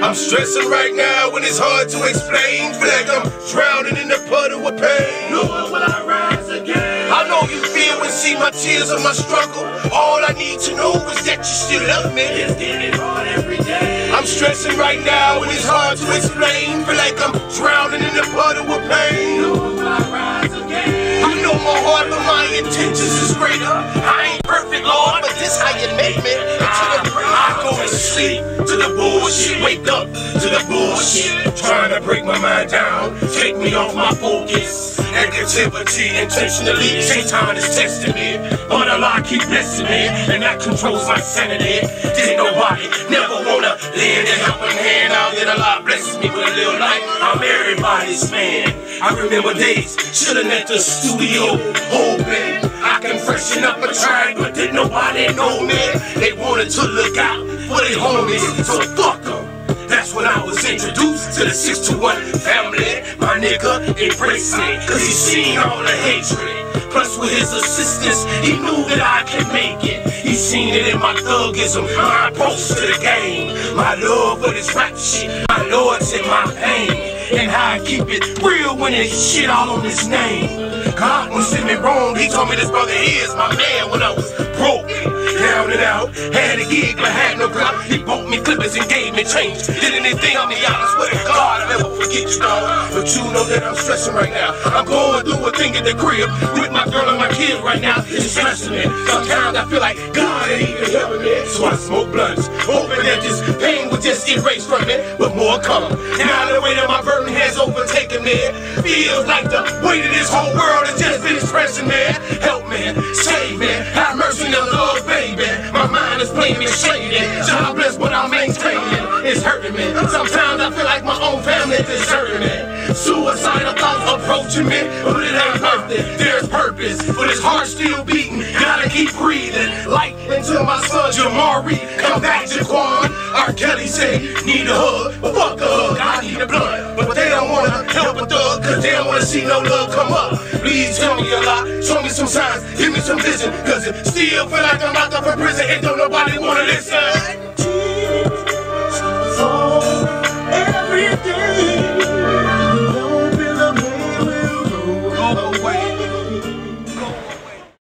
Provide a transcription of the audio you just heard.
I'm stressing right now when it's hard to explain. Feel like I'm drowning in the puddle of pain. Lord, will I rise again? I know you feel and see my tears of my struggle. All I need to know is that you still love me. It's getting hard every day. I'm stressing right now and it's hard to explain. Feel like I'm drowning in the puddle of pain. Lord, will I rise again? I know my heart, but my intentions is greater. I ain't perfect, Lord, but this how you make me. To the bullshit, wake up to the bullshit. Trying to break my mind down, take me off my focus. Negativity intentionally, Satan is testing me. But Allah keep blessing me, and that controls my sanity. Didn't nobody never wanna lend a helping hand out that Allah blesses me with a little light. I'm everybody's man. I remember days chilling at the studio, hoping I can freshen up a track, but did nobody know me? They wanted to look out for their homies, so fuck. That's when I was introduced to the 621 family. My nigga embraced me, cause he seen all the hatred. Plus with his assistance, he knew that I could make it. He seen it in my thugism, my approach to the game. My love for this rap shit, my loyalty, my pain. And how I keep it real when it's shit all on his name. God won't send me wrong, he told me this brother is my man when I was broke. Down and out, had a gig but had no clout. He bought me clippers and gave me change. Did anything on me, I swear to God I'll never forget you, dog. But you know that I'm stressing right now. I'm going through a thing at the crib with my girl and my kid right now. It's stressing me. Sometimes I feel like God ain't even helping me. So I smoke blunts, hoping that this pain will just erase from me. But more come. Now the way that my burden has overtaken me feels like the weight of this whole world has just been stressing me. Help me, save me, mind is shady. God bless I'm maintaining. It's hurting me. Sometimes I feel like my own family deserting me. Suicidal thoughts approaching me, but it ain't worth it. There's purpose, but his heart still beating. Gotta keep breathing. Light into my son Jamari come back to Quan. R. Kelly say need a hug, but fuck a hug. I need a blood, but they don't wanna help a thug, cause they don't wanna see no love come up. Please tell me a lot, show me some signs, vision, cause it still feel like I'm up in prison and don't nobody wanna listen.